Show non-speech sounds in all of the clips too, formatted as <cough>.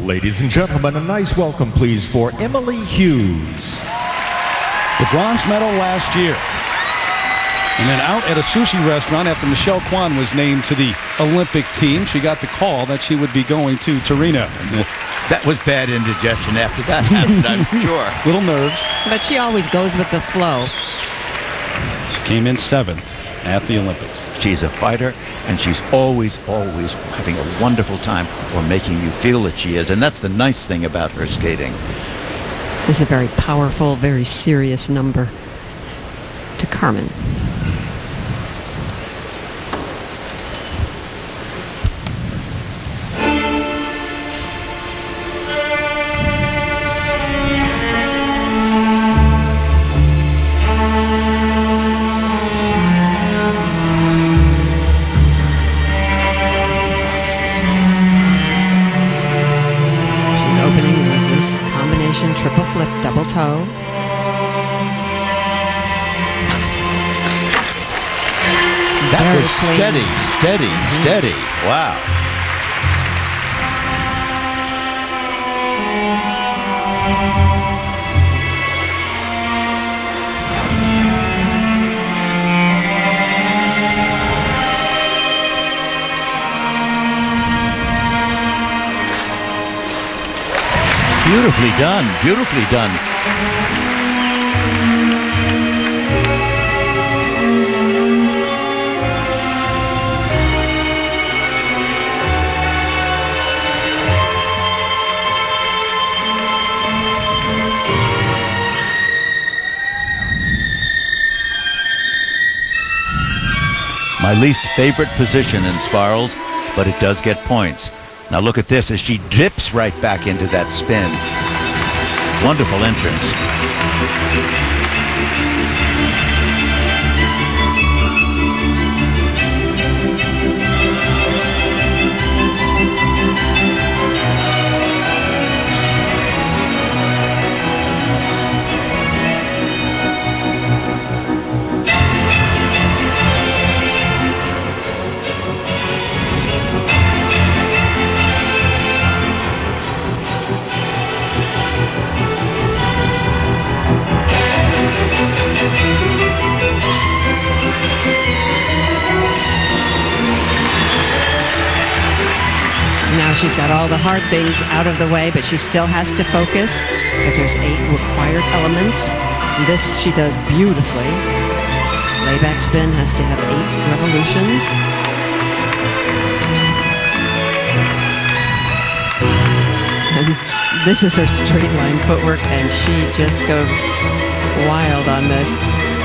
Ladies and gentlemen, a nice welcome, please, for Emily Hughes. The bronze medal last year. And then out at a sushi restaurant after Michelle Kwan was named to the Olympic team, she got the call that she would be going to Torino. <laughs> That was bad indigestion after that happened, <laughs> I'm sure. Little nerves. But she always goes with the flow. She came in seventh at the Olympics. She's a fighter, and she's always, always having a wonderful time or making you feel that she is. And that's the nice thing about her skating. This is a very powerful, very serious number to Carmen. Toe. That Very was clean. steady, steady, steady. Wow. Beautifully done, beautifully done. My least favorite position in spirals, but it does get points. Now look at this as she dips right back into that spin. Wonderful entrance. She's got all the hard things out of the way, but she still has to focus because there's eight required elements. This she does beautifully. Layback spin has to have eight revolutions. And this is her straight line footwork, and she just goes wild on this.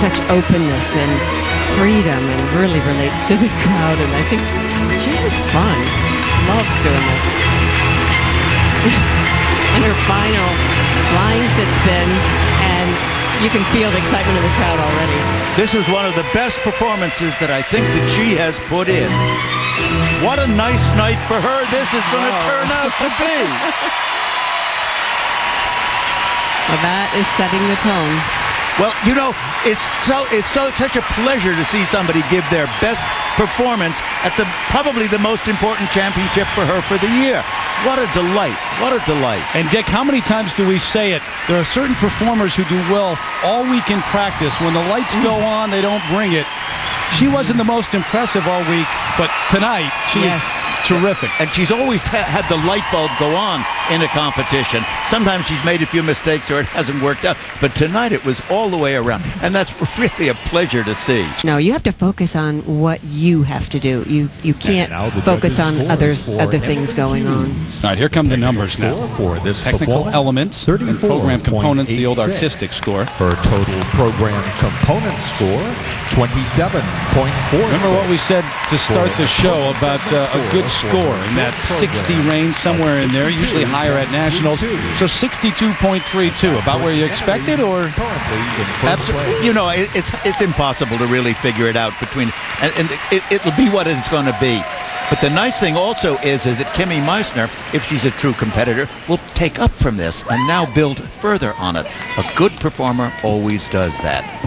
Such openness and freedom and really relates to the crowd. And I think she has fun. Loves doing this. <laughs> and her final flying sit spin, and you can feel the excitement of the crowd already. This is one of the best performances that I think that she has put in. What a nice night for her this is going to turn out to be. <laughs> Well, that is setting the tone. Well, you know, it's so it's so such a pleasure to see somebody give their best performance at the probably the most important championship for her for the year. What a delight. What a delight. And Dick, how many times do we say it? There are certain performers who do well all week in practice. When the lights go mm. on, they don't bring it. She wasn't the most impressive all week, but tonight she Yes. is terrific. And she's always ha- had the light bulb go on in a competition. Sometimes she's made a few mistakes or it hasn't worked out, but tonight it was all the way around. And that's <laughs> really a pleasure to see. No, you have to focus on what you have to do. You you can't focus on scores others for other things going on. All right, here come the numbers now. For this Technical elements and program components, the old artistic score. Her total program component score, 27.4. Remember what we said to start the show about uh, a good score in that 60 range, somewhere in there, usually higher at nationals. So 62.32, about where you expected, or Absolutely. You know, it, it's it's impossible to really figure it out between, and, and it, it'll be what it's going to be. But the nice thing also is, is that Kimmy Meissner, if she's a true competitor, will take up from this and now build further on it. A good performer always does that.